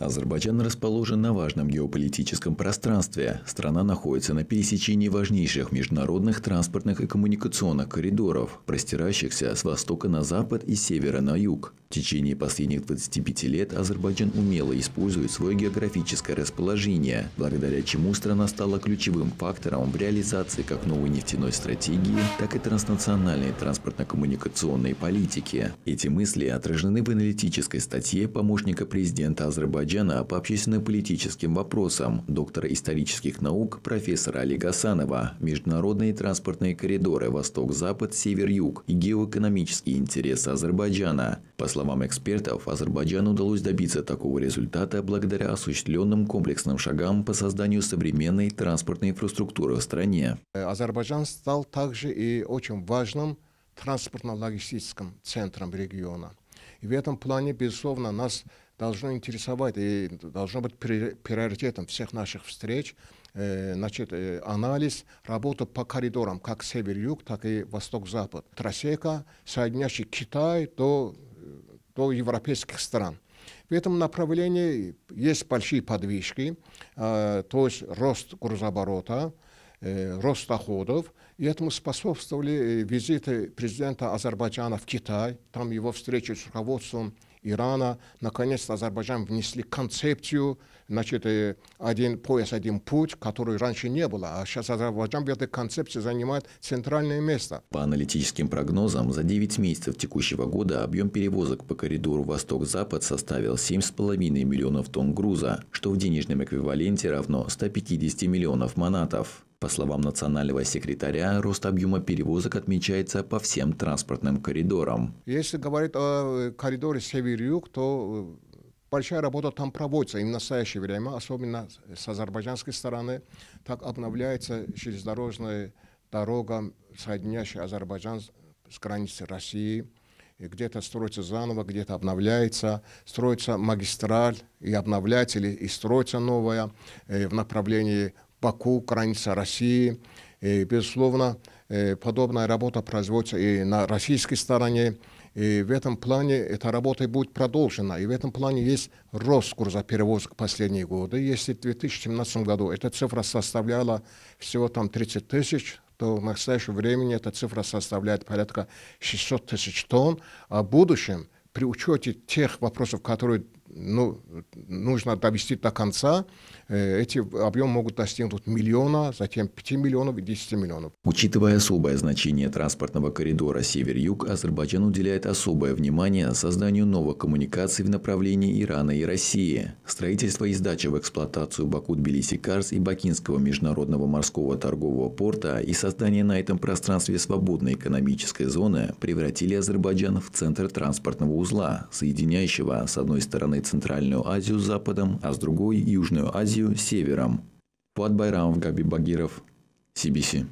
Азербайджан расположен на важном геополитическом пространстве. Страна находится на пересечении важнейших международных транспортных и коммуникационных коридоров, простирающихся с востока на запад и севера на юг. В течение последних 25 лет Азербайджан умело использует свое географическое расположение, благодаря чему страна стала ключевым фактором в реализации как новой нефтяной стратегии, так и транснациональной транспортно-коммуникационной политики. Эти мысли отражены в аналитической статье помощника президента Азербайджана по общественно-политическим вопросам доктора исторических наук профессора Али Гасанова «Международные транспортные коридоры Восток-Запад, Север-Юг и геоэкономические интересы Азербайджана». По словам экспертов, Азербайджану удалось добиться такого результата благодаря осуществленным комплексным шагам по созданию современной транспортной инфраструктуры в стране. Азербайджан стал также и очень важным транспортно-логистическим центром региона. И в этом плане, безусловно, нас должно интересовать и должно быть приоритетом всех наших встреч э, значит, э, анализ работы по коридорам, как север-юг, так и восток-запад. Тросека, соединяющий Китай до до европейских стран. В этом направлении есть большие подвижки, э, то есть рост грузооборота, э, рост доходов, и этому способствовали э, визиты президента Азербайджана в Китай, там его встречи с руководством Ирана. Наконец-то Азербайджан внесли концепцию, значит, э, один пояс, один путь, который раньше не было. А сейчас Азербайджан в этой концепции занимает центральное место. По аналитическим прогнозам, за 9 месяцев текущего года объем перевозок по коридору Восток-Запад составил 7,5 миллионов тонн груза, что в денежном эквиваленте равно 150 миллионов манатов. По словам национального секретаря, рост объема перевозок отмечается по всем транспортным коридорам. Если говорить о э, коридоре север-юг, то э, большая работа там проводится и в настоящее время, особенно с азербайджанской стороны, так обновляется железнодорожная дорога, соединяющая Азербайджан с границей России. Где-то строится заново, где-то обновляется, строится магистраль и обновляется, или и строится новая э, в направлении Баку, граница России. И, безусловно, э, подобная работа производится и на российской стороне. И в этом плане эта работа будет продолжена. И в этом плане есть рост грузоперевозок последние годы. Если в 2017 году эта цифра составляла всего там 30 тысяч, то в настоящее время эта цифра составляет порядка 600 тысяч тонн. А в будущем, при учете тех вопросов, которые ну, нужно довести до конца, э, эти объемы могут достигнуть миллиона, затем 5 миллионов и 10 миллионов. Учитывая особое значение транспортного коридора Север-Юг, Азербайджан уделяет особое внимание созданию новых коммуникаций в направлении Ирана и России. Строительство и сдача в эксплуатацию Баку-Тбилиси-Карс и Бакинского международного морского торгового порта и создание на этом пространстве свободной экономической зоны превратили Азербайджан в центр транспортного узла, соединяющего с одной стороны Центральную Азию с западом, а с другой – Южную Азию с севером. Фуат Байрамов, Габи Багиров, CBC.